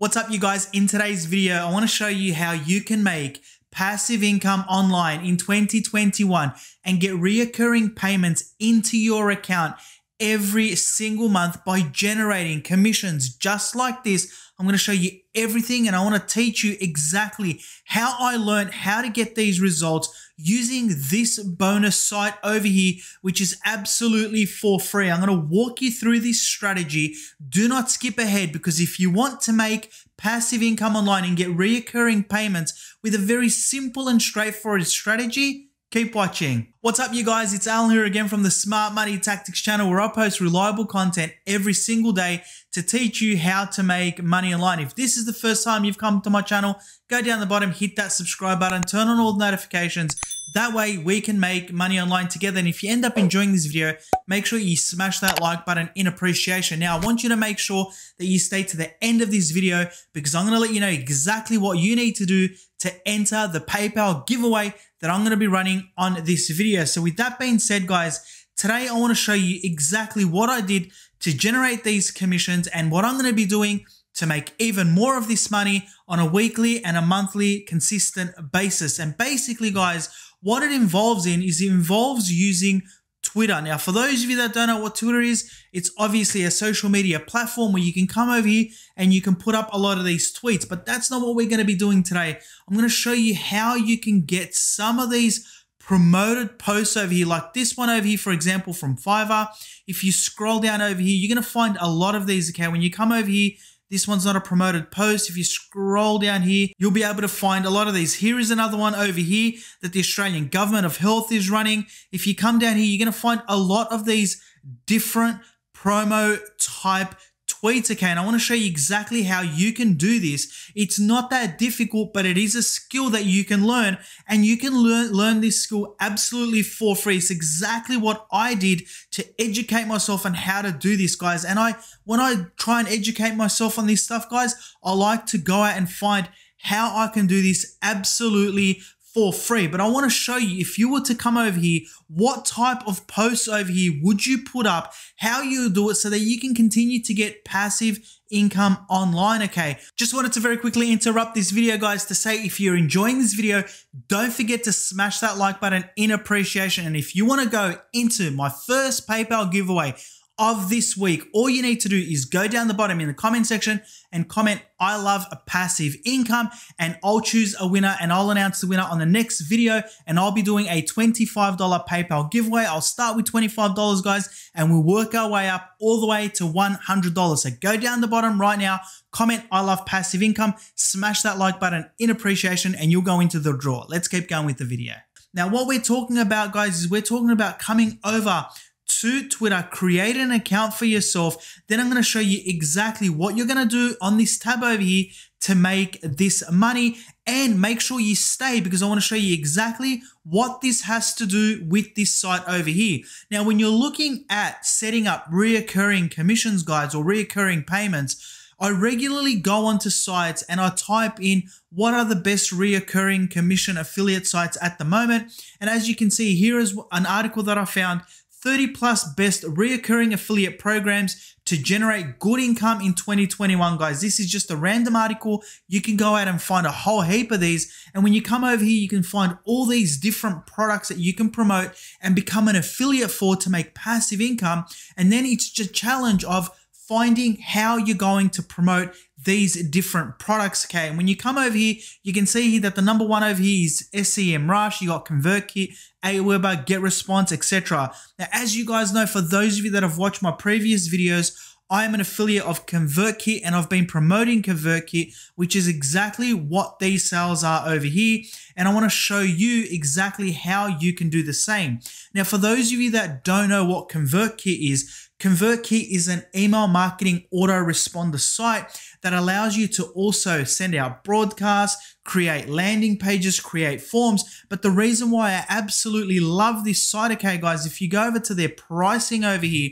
What's up you guys? In today's video, I want to show you how you can make passive income online in 2021 and get reoccurring payments into your account every single month by generating commissions just like this. I'm going to show you everything and I want to teach you exactly how I learned how to get these results using this bonus site over here, which is absolutely for free. I'm going to walk you through this strategy. Do not skip ahead because if you want to make passive income online and get reoccurring payments with a very simple and straightforward strategy, Keep watching. What's up, you guys? It's Alan here again from the Smart Money Tactics channel where I post reliable content every single day to teach you how to make money online. If this is the first time you've come to my channel, go down the bottom, hit that subscribe button, turn on all the notifications. That way we can make money online together. And if you end up enjoying this video, make sure you smash that like button in appreciation. Now, I want you to make sure that you stay to the end of this video because I'm going to let you know exactly what you need to do to enter the PayPal giveaway that I'm going to be running on this video. So with that being said, guys, today I want to show you exactly what I did to generate these commissions and what I'm going to be doing to make even more of this money on a weekly and a monthly consistent basis. And basically, guys, what it involves in is it involves using Twitter. Now, for those of you that don't know what Twitter is, it's obviously a social media platform where you can come over here and you can put up a lot of these tweets, but that's not what we're going to be doing today. I'm going to show you how you can get some of these promoted posts over here, like this one over here, for example, from Fiverr. If you scroll down over here, you're going to find a lot of these, okay? When you come over here, this one's not a promoted post. If you scroll down here, you'll be able to find a lot of these. Here is another one over here that the Australian Government of Health is running. If you come down here, you're going to find a lot of these different promo type tweets okay and I want to show you exactly how you can do this. It's not that difficult but it is a skill that you can learn and you can learn learn this skill absolutely for free. It's exactly what I did to educate myself on how to do this guys and I when I try and educate myself on this stuff guys I like to go out and find how I can do this absolutely for free. But I want to show you if you were to come over here, what type of posts over here would you put up, how you do it so that you can continue to get passive income online. Okay, just wanted to very quickly interrupt this video, guys, to say if you're enjoying this video, don't forget to smash that like button in appreciation. And if you want to go into my first PayPal giveaway, of this week, all you need to do is go down the bottom in the comment section and comment, I love a passive income, and I'll choose a winner and I'll announce the winner on the next video. And I'll be doing a $25 PayPal giveaway. I'll start with $25, guys, and we'll work our way up all the way to $100. So go down the bottom right now, comment, I love passive income, smash that like button in appreciation, and you'll go into the draw. Let's keep going with the video. Now, what we're talking about, guys, is we're talking about coming over to Twitter, create an account for yourself. Then I'm going to show you exactly what you're going to do on this tab over here to make this money and make sure you stay because I want to show you exactly what this has to do with this site over here. Now, when you're looking at setting up reoccurring commissions guides or reoccurring payments, I regularly go onto sites and I type in what are the best reoccurring commission affiliate sites at the moment. And as you can see, here is an article that I found 30 plus best reoccurring affiliate programs to generate good income in 2021, guys. This is just a random article. You can go out and find a whole heap of these. And when you come over here, you can find all these different products that you can promote and become an affiliate for to make passive income. And then it's just a challenge of finding how you're going to promote these different products. Okay, and when you come over here, you can see here that the number one over here is SEMrush. You got ConvertKit, Aweber, GetResponse, etc. Now, as you guys know, for those of you that have watched my previous videos, I am an affiliate of ConvertKit and I've been promoting ConvertKit, which is exactly what these sales are over here. And I want to show you exactly how you can do the same. Now, for those of you that don't know what ConvertKit is, ConvertKit is an email marketing autoresponder site that allows you to also send out broadcasts, create landing pages, create forms. But the reason why I absolutely love this site, okay, guys, if you go over to their pricing over here,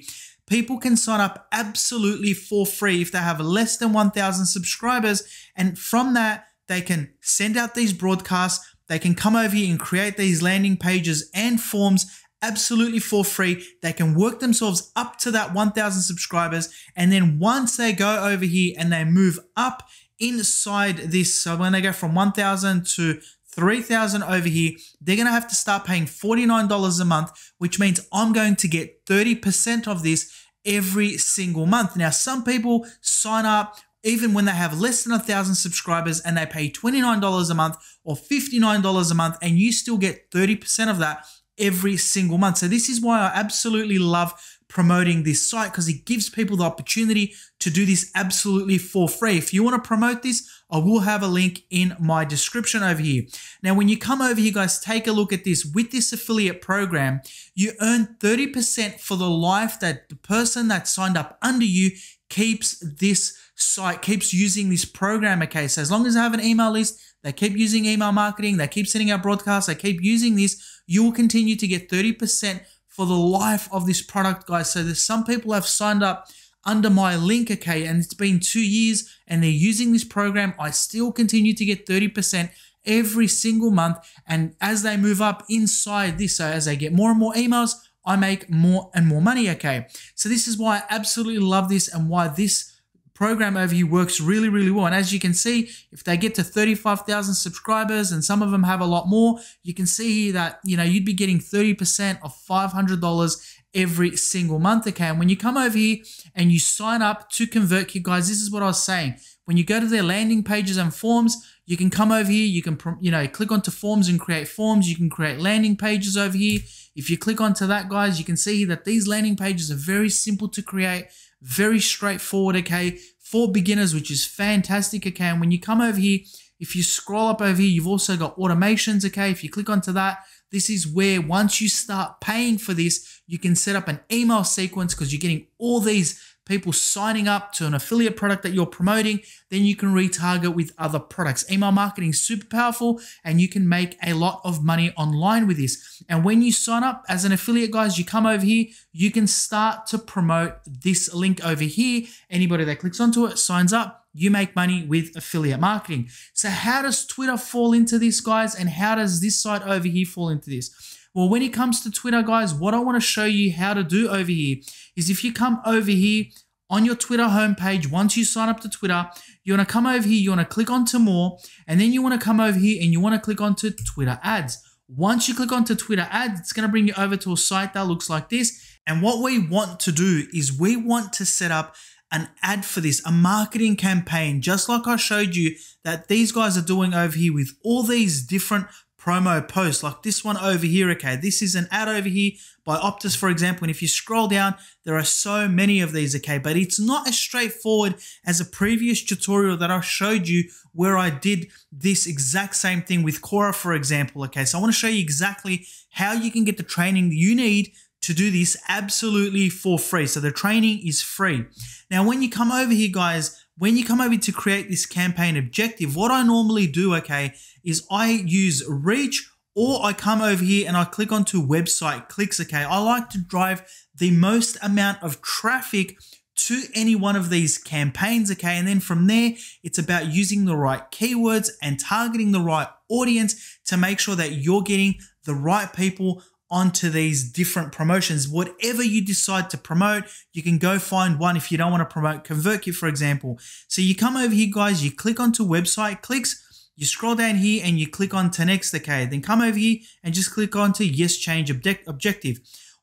people can sign up absolutely for free if they have less than 1,000 subscribers. And from that, they can send out these broadcasts. They can come over here and create these landing pages and forms absolutely for free. They can work themselves up to that 1000 subscribers. And then once they go over here and they move up inside this, so when they go from 1000 to 3000 over here, they're going to have to start paying $49 a month, which means I'm going to get 30% of this every single month. Now, some people sign up even when they have less than a thousand subscribers and they pay $29 a month or $59 a month, and you still get 30% of that every single month. So this is why I absolutely love promoting this site because it gives people the opportunity to do this absolutely for free. If you want to promote this, I will have a link in my description over here. Now, when you come over here, guys, take a look at this. With this affiliate program, you earn 30% for the life that the person that signed up under you keeps this site, keeps using this program. Okay, so as long as they have an email list, they keep using email marketing, they keep sending out broadcasts, they keep using this, you will continue to get 30% for the life of this product, guys. So there's some people have signed up under my link, okay, and it's been two years and they're using this program. I still continue to get 30% every single month. And as they move up inside this, so as they get more and more emails, I make more and more money, okay? So this is why I absolutely love this and why this program over here works really, really well. And as you can see, if they get to 35,000 subscribers and some of them have a lot more, you can see that, you know, you'd be getting 30% of $500 every single month. Okay. And when you come over here and you sign up to convert, ConvertKit, guys, this is what I was saying. When you go to their landing pages and forms, you can come over here, you can, you know, click onto forms and create forms. You can create landing pages over here. If you click onto that, guys, you can see that these landing pages are very simple to create, very straightforward, okay, for beginners, which is fantastic, okay. And when you come over here, if you scroll up over here, you've also got automations, okay. If you click onto that, this is where once you start paying for this, you can set up an email sequence because you're getting all these people signing up to an affiliate product that you're promoting, then you can retarget with other products. Email marketing is super powerful and you can make a lot of money online with this. And when you sign up as an affiliate, guys, you come over here, you can start to promote this link over here. Anybody that clicks onto it signs up, you make money with affiliate marketing. So how does Twitter fall into this, guys? And how does this site over here fall into this? Well, when it comes to Twitter, guys, what I want to show you how to do over here is if you come over here on your Twitter homepage, once you sign up to Twitter, you want to come over here, you want to click onto more, and then you want to come over here and you want to click onto Twitter ads. Once you click onto Twitter ads, it's going to bring you over to a site that looks like this. And what we want to do is we want to set up an ad for this, a marketing campaign, just like I showed you that these guys are doing over here with all these different promo posts like this one over here. Okay, this is an ad over here by Optus, for example. And if you scroll down, there are so many of these, okay, but it's not as straightforward as a previous tutorial that I showed you where I did this exact same thing with Quora, for example. Okay, so I want to show you exactly how you can get the training you need to do this absolutely for free. So the training is free. Now, when you come over here, guys, when you come over to create this campaign objective, what I normally do, okay, is I use reach or I come over here and I click onto website clicks, okay. I like to drive the most amount of traffic to any one of these campaigns, okay? And then from there, it's about using the right keywords and targeting the right audience to make sure that you're getting the right people onto these different promotions. Whatever you decide to promote, you can go find one if you don't want to promote ConvertKit, for example. So you come over here, guys, you click onto website clicks, you scroll down here and you click on to next, okay? Then come over here and just click on to yes, change object objective.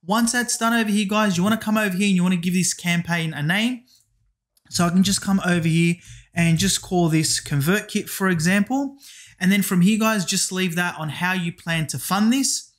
Once that's done over here, guys, you want to come over here and you want to give this campaign a name. So I can just come over here and just call this ConvertKit, for example. And then from here, guys, just leave that on how you plan to fund this.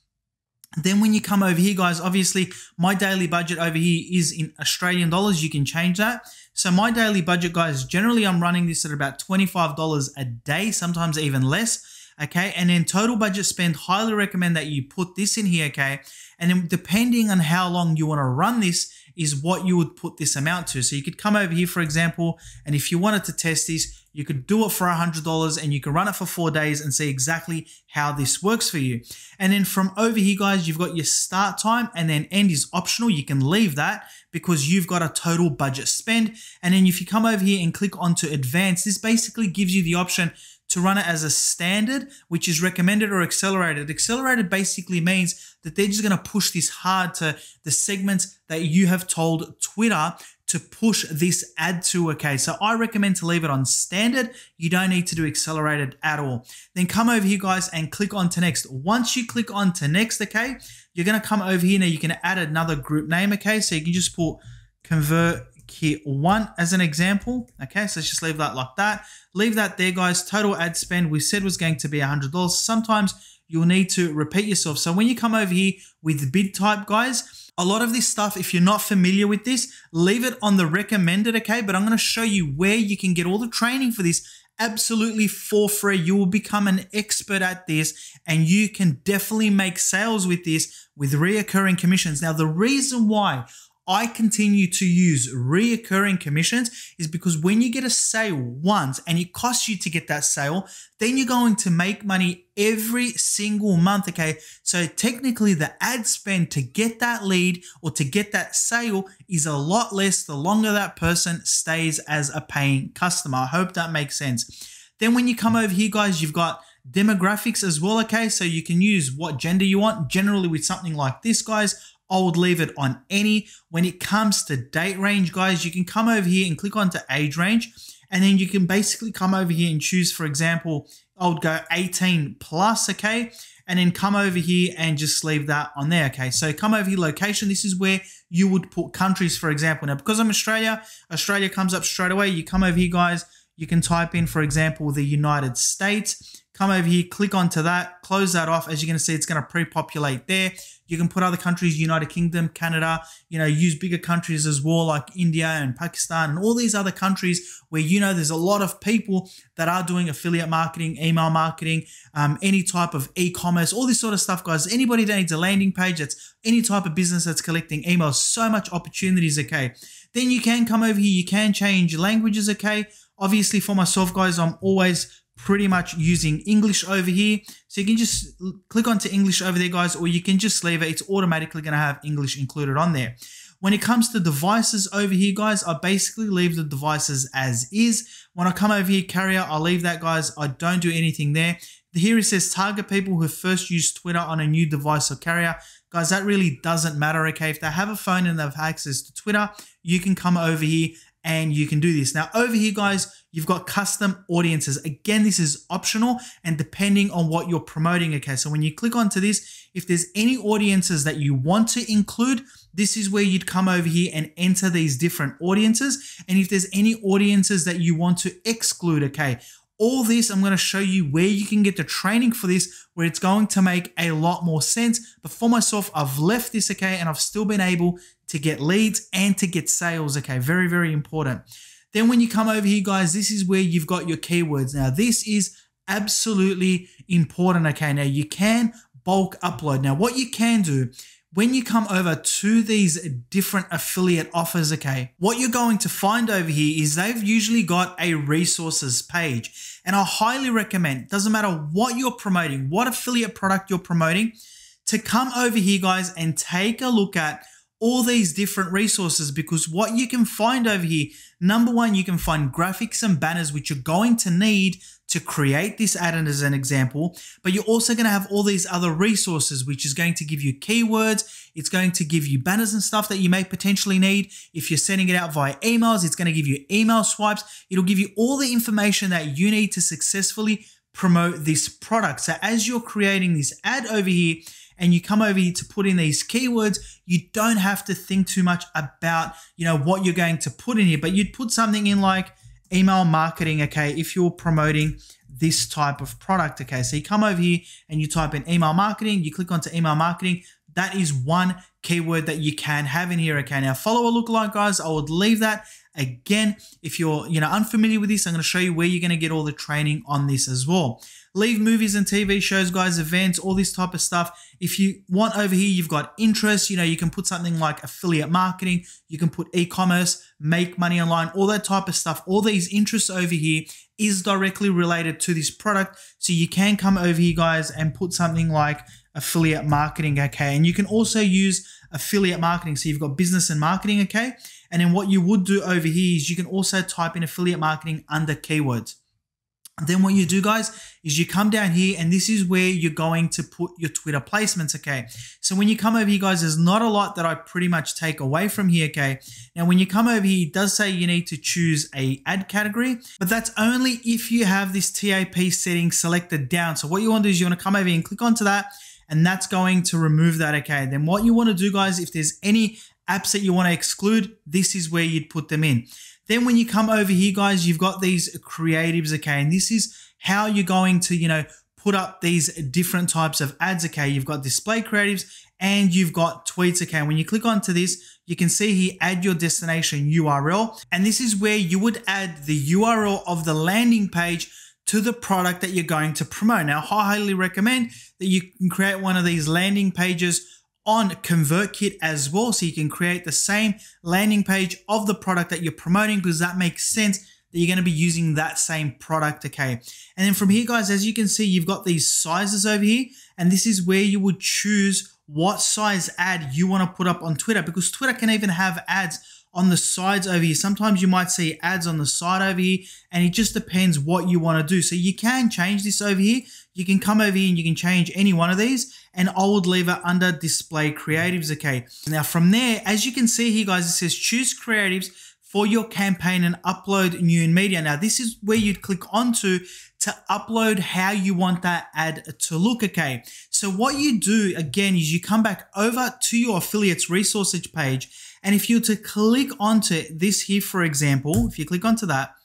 Then when you come over here, guys, obviously my daily budget over here is in Australian dollars. You can change that. So my daily budget, guys, generally I'm running this at about $25 a day, sometimes even less. Okay. And then total budget spend, highly recommend that you put this in here. Okay. And then depending on how long you want to run this is what you would put this amount to. So you could come over here, for example, and if you wanted to test this, You could do it for $100 and you can run it for four days and see exactly how this works for you. And then from over here, guys, you've got your start time and then end is optional. You can leave that because you've got a total budget spend. And then if you come over here and click onto advanced, this basically gives you the option to run it as a standard, which is recommended or accelerated. Accelerated basically means that they're just going to push this hard to the segments that you have told Twitter to push this ad to, okay? So I recommend to leave it on standard. You don't need to do accelerated at all. Then come over here, guys, and click on to next. Once you click on to next, okay, you're gonna come over here now. You can add another group name, okay? So you can just put convert kit one as an example. Okay, so let's just leave that like that. Leave that there, guys. Total ad spend we said was going to be $100. Sometimes you'll need to repeat yourself. So when you come over here with bid type, guys, a lot of this stuff, if you're not familiar with this, leave it on the recommended, okay? But I'm going to show you where you can get all the training for this absolutely for free. You will become an expert at this and you can definitely make sales with this with reoccurring commissions. Now, the reason why I continue to use reoccurring commissions is because when you get a sale once and it costs you to get that sale, then you're going to make money every single month. Okay. So technically the ad spend to get that lead or to get that sale is a lot less the longer that person stays as a paying customer. I hope that makes sense. Then when you come over here, guys, you've got demographics as well. Okay. So you can use what gender you want. Generally with something like this, guys, I would leave it on any. When it comes to date range, guys, you can come over here and click onto age range. And then you can basically come over here and choose, for example, I would go 18 plus, okay? And then come over here and just leave that on there, okay? So come over here, location. This is where you would put countries, for example. Now, because I'm Australia, Australia comes up straight away. You come over here, guys. You can type in, for example, the United States come over here, click onto that, close that off. As you're going to see, it's going to pre-populate there. You can put other countries, United Kingdom, Canada, you know, use bigger countries as well, like India and Pakistan and all these other countries where, you know, there's a lot of people that are doing affiliate marketing, email marketing, um, any type of e-commerce, all this sort of stuff, guys. Anybody that needs a landing page, that's any type of business that's collecting emails, so much opportunities, okay? Then you can come over here, you can change languages, okay? Obviously for myself, guys, I'm always pretty much using English over here. So you can just click onto English over there, guys, or you can just leave it. It's automatically going to have English included on there. When it comes to devices over here, guys, I basically leave the devices as is. When I come over here, carrier, I leave that, guys. I don't do anything there. Here it says target people who first use Twitter on a new device or carrier. Guys, that really doesn't matter, okay? If they have a phone and they've access to Twitter, you can come over here and you can do this. Now over here, guys, you've got custom audiences. Again, this is optional and depending on what you're promoting. Okay, so when you click onto this, if there's any audiences that you want to include, this is where you'd come over here and enter these different audiences. And if there's any audiences that you want to exclude, okay, all this, I'm going to show you where you can get the training for this, where it's going to make a lot more sense. But for myself, I've left this, okay, and I've still been able to get leads and to get sales, okay, very, very important. Then when you come over here, guys, this is where you've got your keywords. Now, this is absolutely important, okay? Now, you can bulk upload. Now, what you can do when you come over to these different affiliate offers, okay, what you're going to find over here is they've usually got a resources page. And I highly recommend, doesn't matter what you're promoting, what affiliate product you're promoting, to come over here, guys, and take a look at all these different resources because what you can find over here, number one, you can find graphics and banners which you're going to need to create this ad and as an example, but you're also going to have all these other resources, which is going to give you keywords. It's going to give you banners and stuff that you may potentially need. If you're sending it out via emails, it's going to give you email swipes. It'll give you all the information that you need to successfully promote this product. So as you're creating this ad over here, and you come over here to put in these keywords, you don't have to think too much about, you know, what you're going to put in here, but you'd put something in like, email marketing, okay, if you're promoting this type of product, okay. So you come over here and you type in email marketing, you click onto email marketing. That is one keyword that you can have in here, okay. Now follow a lookalike, guys. I would leave that Again, if you're you know unfamiliar with this, I'm going to show you where you're going to get all the training on this as well. Leave movies and TV shows, guys, events, all this type of stuff. If you want over here, you've got interest, you know, you can put something like affiliate marketing, you can put e-commerce, make money online, all that type of stuff. All these interests over here is directly related to this product. So you can come over here, guys, and put something like affiliate marketing, okay? And you can also use affiliate marketing. So you've got business and marketing, okay? And then what you would do over here is you can also type in affiliate marketing under keywords. Then what you do guys is you come down here and this is where you're going to put your Twitter placements, okay? So when you come over here guys, there's not a lot that I pretty much take away from here, okay? Now when you come over here, it does say you need to choose a ad category, but that's only if you have this TAP setting selected down. So what you want to do is you want to come over here and click onto that and that's going to remove that, okay? Then what you want to do guys, if there's any apps that you want to exclude, this is where you'd put them in. Then when you come over here, guys, you've got these creatives, okay? And this is how you're going to, you know, put up these different types of ads, okay? You've got display creatives and you've got tweets, okay? When you click onto this, you can see here, add your destination URL. And this is where you would add the URL of the landing page to the product that you're going to promote. Now, I highly recommend that you can create one of these landing pages on ConvertKit as well. So you can create the same landing page of the product that you're promoting because that makes sense that you're going to be using that same product. Okay. And then from here, guys, as you can see, you've got these sizes over here. And this is where you would choose what size ad you want to put up on Twitter because Twitter can even have ads on the sides over here. Sometimes you might see ads on the side over here and it just depends what you want to do. So you can change this over here. You can come over here and you can change any one of these and I would leave it under display creatives. Okay. Now from there, as you can see here, guys, it says choose creatives for your campaign and upload new in media. Now this is where you'd click onto to upload how you want that ad to look. Okay. So what you do again is you come back over to your affiliates resources page and if you to click onto this here, for example, if you click onto that,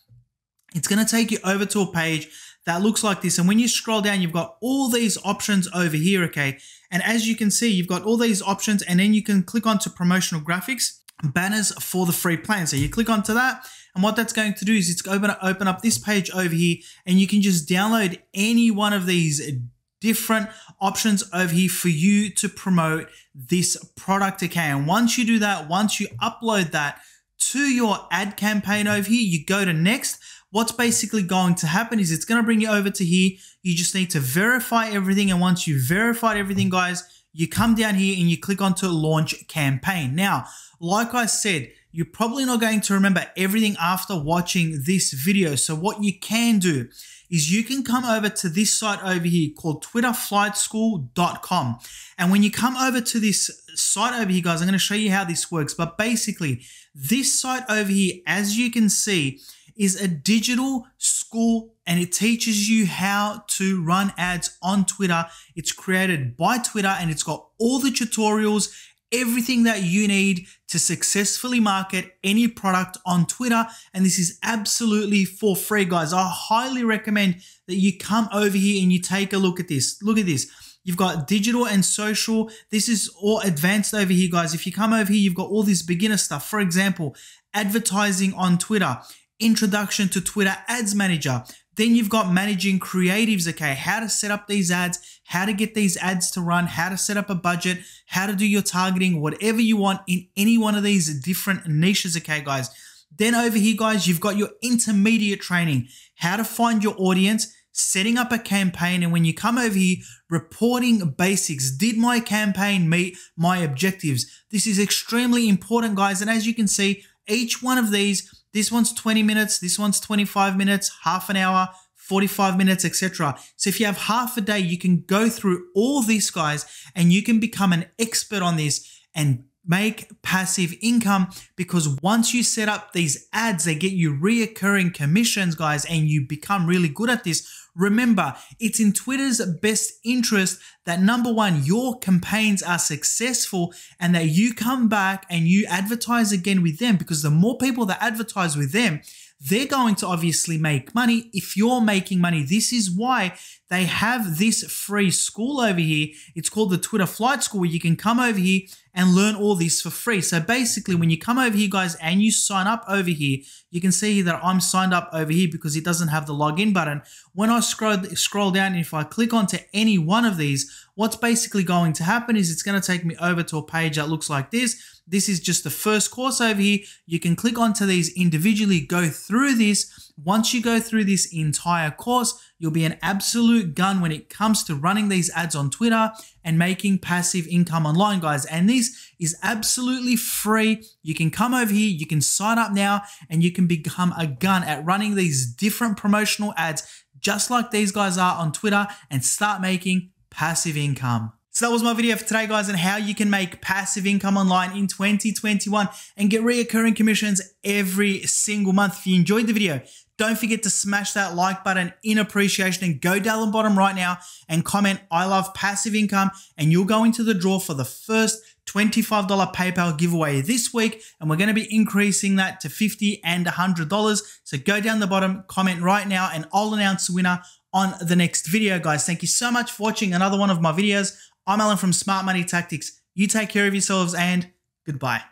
it's going to take you over to a page that looks like this. And when you scroll down, you've got all these options over here, okay? And as you can see, you've got all these options and then you can click onto promotional graphics, banners for the free plan. So you click onto that and what that's going to do is it's going to open up this page over here and you can just download any one of these different options over here for you to promote this product okay and once you do that once you upload that to your ad campaign over here you go to next. What's basically going to happen is it's going to bring you over to here. You just need to verify everything. And once you've verified everything guys you come down here and you click onto launch campaign. Now like i said you're probably not going to remember everything after watching this video so what you can do is you can come over to this site over here called twitterflightschool.com. And when you come over to this site over here, guys, I'm going to show you how this works. But basically, this site over here, as you can see, is a digital school and it teaches you how to run ads on Twitter. It's created by Twitter and it's got all the tutorials everything that you need to successfully market any product on Twitter. And this is absolutely for free, guys. I highly recommend that you come over here and you take a look at this. Look at this. You've got digital and social. This is all advanced over here, guys. If you come over here, you've got all this beginner stuff. For example, advertising on Twitter, introduction to Twitter Ads Manager, then you've got managing creatives, okay? How to set up these ads, how to get these ads to run, how to set up a budget, how to do your targeting, whatever you want in any one of these different niches, okay, guys? Then over here, guys, you've got your intermediate training, how to find your audience, setting up a campaign, and when you come over here, reporting basics. Did my campaign meet my objectives? This is extremely important, guys. And as you can see, each one of these this one's 20 minutes, this one's 25 minutes, half an hour, 45 minutes, etc. So if you have half a day, you can go through all these guys and you can become an expert on this and make passive income because once you set up these ads, they get you reoccurring commissions, guys, and you become really good at this. Remember, it's in Twitter's best interest that number one, your campaigns are successful and that you come back and you advertise again with them because the more people that advertise with them, they're going to obviously make money if you're making money. This is why they have this free school over here. It's called the Twitter Flight School, where you can come over here and learn all this for free. So basically, when you come over here, guys, and you sign up over here, you can see that I'm signed up over here because it doesn't have the login button. When I scroll, scroll down, if I click onto any one of these, what's basically going to happen is it's going to take me over to a page that looks like this. This is just the first course over here. You can click onto these individually, go through this. Once you go through this entire course, you'll be an absolute gun when it comes to running these ads on Twitter and making passive income online, guys. And this is absolutely free. You can come over here, you can sign up now, and you can become a gun at running these different promotional ads just like these guys are on Twitter and start making passive income. So that was my video for today, guys, on how you can make passive income online in 2021 and get reoccurring commissions every single month. If you enjoyed the video, don't forget to smash that like button in appreciation and go down the bottom right now and comment, I love passive income, and you'll go into the draw for the first $25 PayPal giveaway this week, and we're going to be increasing that to 50 and $100. So go down the bottom, comment right now, and I'll announce the winner on the next video, guys. Thank you so much for watching another one of my videos. I'm Alan from Smart Money Tactics. You take care of yourselves and goodbye.